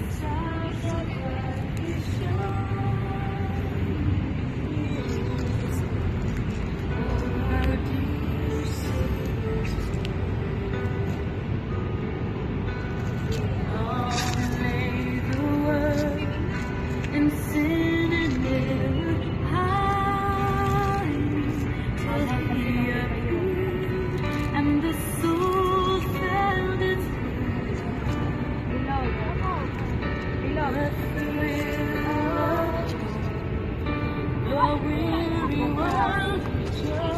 你找的快乐 weary world.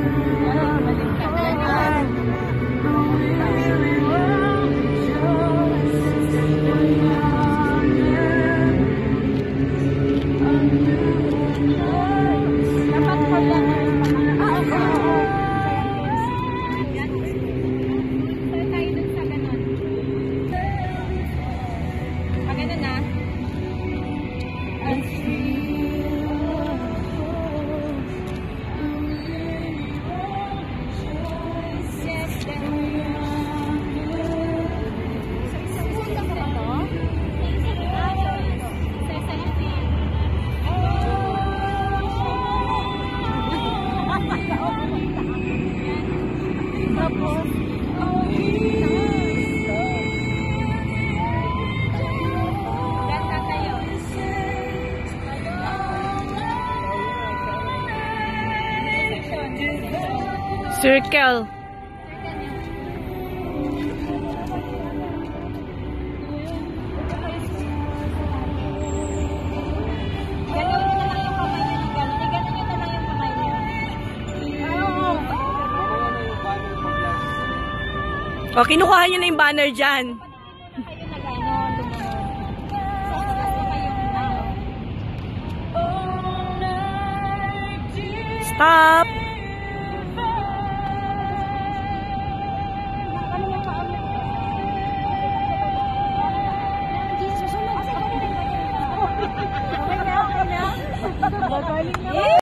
you. Tapos, Circle. O, kinukuha nyo na yung banner dyan. Stop!